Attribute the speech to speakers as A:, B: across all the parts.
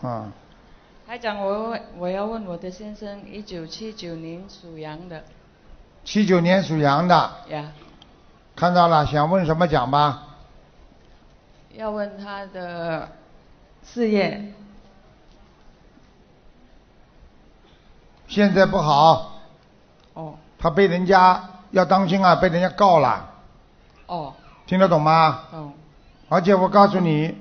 A: 啊，
B: 台长，我问我要问我的先生，一九七九年属羊的。
A: 七九年属羊的，
B: 呀，
A: 看到了，想问什么讲吧？
B: 要问他的事业。
A: 现在不好，
B: 哦。
A: 他被人家要当心啊，被人家告了，
B: 哦。
A: 听得懂吗？
B: 懂
A: 而且我告诉你，
B: 嗯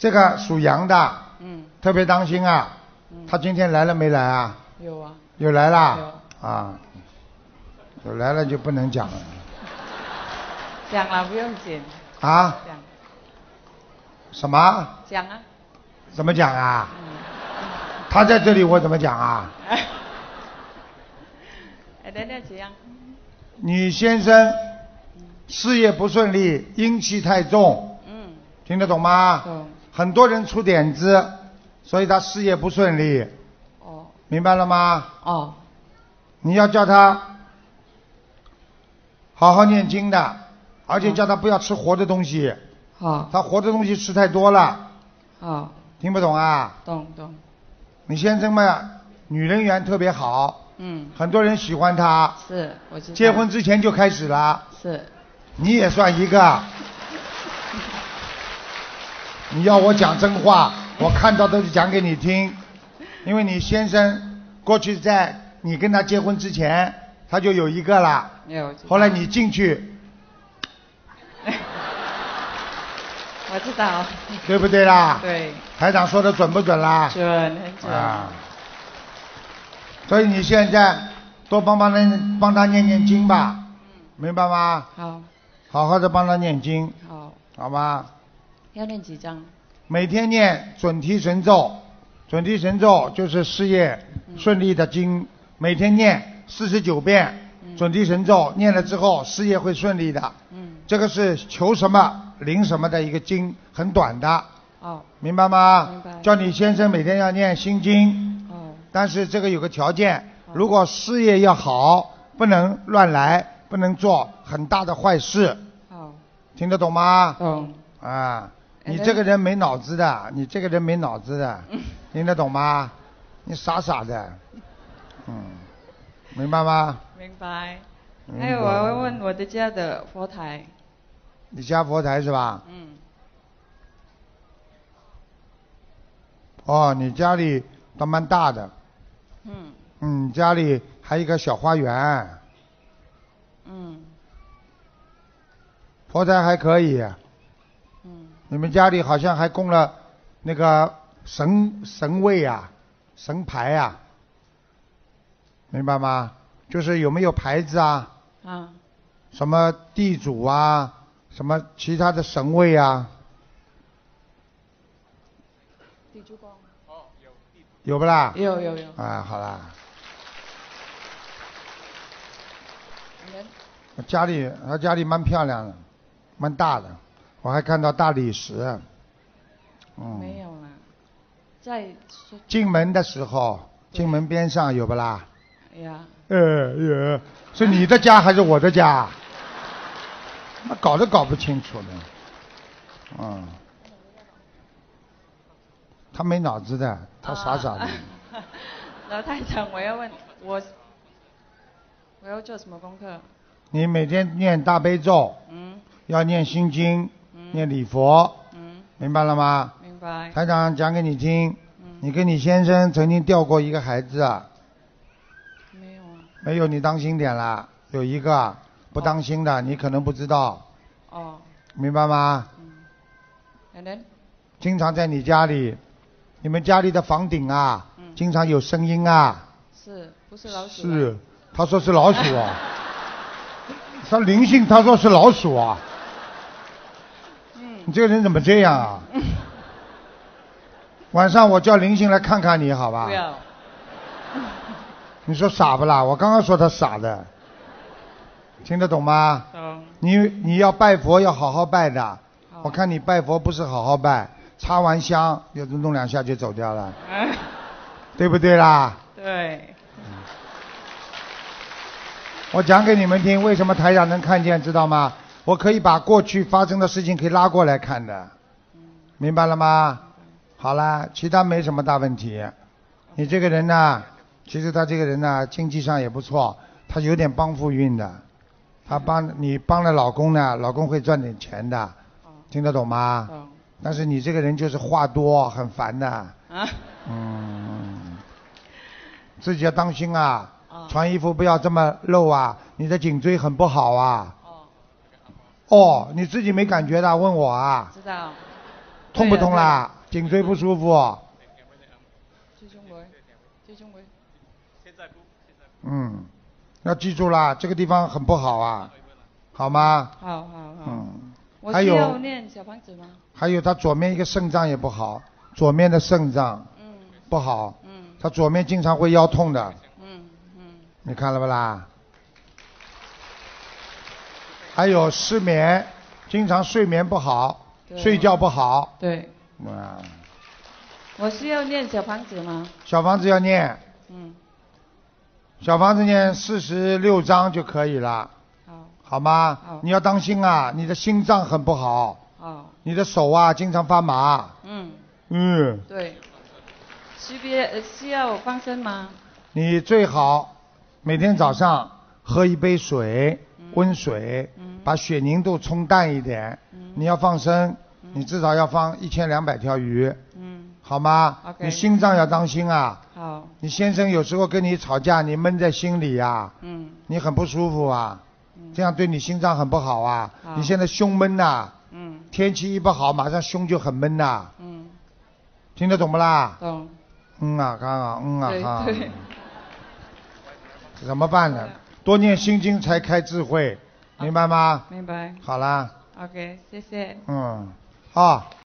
A: 这个属羊的
B: 嗯
A: 特别当心啊。
B: 嗯
A: 他今天来了没来啊？
B: 有啊
A: 有来啦。
B: 有
A: 啊，有来了就不能讲了
B: 讲了不用紧
A: 啊？
B: 讲
A: 什么？
B: 讲啊
A: 怎么讲啊？
B: 嗯
A: 他在这里我怎么讲啊？
B: 哎等等怎样
A: 你先生事业不顺利，阴气太重，
B: 嗯
A: 听得懂吗？
B: 懂
A: 很多人出点子，所以他事业不顺利，
B: 哦。
A: 明白了吗？
B: 哦。
A: 你要叫他好好念经的，而且叫他不要吃活的东西，
B: 好
A: 他活的东西吃太多了，
B: 好
A: 听不懂啊？
B: 懂懂。
A: 你先生嘛，女人缘特别好，
B: 嗯。
A: 很多人喜欢他，
B: 是我知道。
A: 结婚之前就开始了，
B: 是。
A: 你也算一个。你要我讲真话，我看到都是讲给你听，因为你先生过去在你跟他结婚之前，他就有一个了，
B: 有
A: 后来你进去，
B: 我知道。
A: 对不对啦？
B: 对。
A: 台长说的准不准啦？
B: 准很准。
A: 啊，所以你现在多帮帮他，帮他念念经吧，明白吗？
B: 好。
A: 好好的帮他念经，
B: 好。
A: 好吧？
B: 要念几张
A: 每天念准提神咒，准提神咒就是事业顺利的经，每天念四十九遍准提神咒，念了之后事业会顺利的。
B: 嗯。
A: 这个是求什么灵什么的一个经，很短的，
B: 哦。
A: 明白吗？
B: 明白。
A: 叫你先生每天要念心经，
B: 哦。
A: 但是这个有个条件，如果事业要好，不能乱来，不能做很大的坏事，
B: 好
A: 听得懂吗？
B: 懂
A: 啊，你这个人没脑子的，你这个人没脑子的，
B: 嗯
A: 听得懂吗？你傻傻的，嗯，明白吗？
B: 明白。
A: 明白
B: 还有我要问我的家的佛台，
A: 你家佛台是吧？
B: 嗯，
A: 哦，你家里倒蛮大的，
B: 嗯
A: 嗯，家里还有一个小花园，
B: 嗯
A: 佛台还可以。
B: 嗯，
A: 你们家里好像还供了那个神神位啊，神牌啊，明白吗？就是有没有牌子啊？
B: 啊，
A: 什么地主啊，什么其他的神位啊，
B: 地主公，哦
A: 有不啦？
B: 有有有，
A: 啊，好啦，
B: 人。
A: 家里他家里蛮漂亮的，蛮大的，我还看到大理石。嗯。
B: 没。有了，在
A: 进门的时候，进门边上有不啦？
B: 哎呀，
A: 呃呃，是你的家还是我的家？那 搞都搞不清楚的，嗯，他没脑子的，他傻傻的。
B: 啊 老太长，我要问我，我要做什么功课？
A: 你每天念大悲咒，
B: 嗯
A: 要念心经，
B: 嗯
A: 念礼佛，
B: 嗯，
A: 明白了吗？
B: 明白。
A: 台长讲给你听，
B: 嗯，
A: 你跟你先生曾经掉过一个孩子啊，
B: 没有啊。
A: 没有？你当心点啦，有一个不当心的，你可能不知道，
B: 哦，
A: 明白吗？
B: 嗯，and then，
A: 经常在你家里，你们家里的房顶啊，
B: 嗯
A: 经常有声音啊。
B: 是不是老鼠？。
A: 是，他说是老鼠啊。他灵性，他说是老鼠啊。
B: 嗯
A: 你这个人怎么这样啊？晚上我叫林星来看看你，好吧
B: 不？要。
A: 你说傻不啦？我刚刚说他傻的，听得懂吗？
B: 嗯。
A: 你你要拜佛要好好拜的，我看你拜佛不是好好拜，插完香就弄两下就走掉了，
B: 哎，
A: 对不对啦？
B: 对，
A: 我讲给你们听，为什么台长能看见，知道吗？我可以把过去发生的事情可以拉过来看的，明白了吗？好啦，其他没什么大问题。你这个人呢，其实他这个人呢，经济上也不错，他有点帮扶运的。他帮你帮了老公呢，老公会赚点钱的，
B: 哦，
A: 听得懂吗？
B: 懂
A: 但是你这个人就是话多，很烦的。
B: 啊，
A: 嗯，自己要当心啊，
B: 哦
A: 穿衣服不要这么露啊，你的颈椎很不好啊。
B: 哦，
A: 哦，你自己没感觉的，问我啊，
B: 知道。
A: 痛不痛啦？颈椎不舒服。
B: 追蹤會，追蹤會。
A: 嗯，要记住啦，这个地方很不好啊，好吗？
B: 好好好。
A: 嗯，
B: 我
A: 还有
B: 要念小房子吗？
A: 还有他左面一个肾脏也不好，左面的肾脏
B: 嗯
A: 不好，
B: 嗯
A: 他左面经常会腰痛的，
B: 嗯嗯。
A: 你看了不啦？还有失眠，经常睡眠不好，睡觉不好，
B: 对，
A: 啊，
B: 我需要念小房子吗？
A: 小房子要念，
B: 嗯，
A: 小房子念四十六章就可以了，
B: 好，
A: 好吗？
B: 好。
A: 你要当心啊，你的心脏很不好，
B: 哦，
A: 你的手啊经常发麻，
B: 嗯，
A: 嗯，
B: 对。需别呃需要放生吗？
A: 你最好每天早上喝一杯水，
B: 嗯。
A: 温水，
B: 嗯
A: 把血凝度冲淡一点。
B: 嗯
A: 你要放生，你至少要放一千两百条鱼，
B: 嗯，
A: 好吗你心脏要当心啊！
B: 好，
A: 你先生有时候跟你吵架，你闷在心里呀、
B: 嗯
A: 你很不舒服啊，
B: 嗯
A: 这样对你心脏很不好啊。
B: 好
A: 你现在胸闷呐、
B: 嗯
A: 天气一不好，马上胸就很闷呐、
B: 嗯，
A: 听得懂不啦？
B: 懂。
A: 嗯啊，刚啊，嗯啊，哈啊。怎么办呢？多念心经才开智慧，明白吗？
B: 明白。
A: 好啦
B: ，OK，谢谢。
A: 嗯，啊。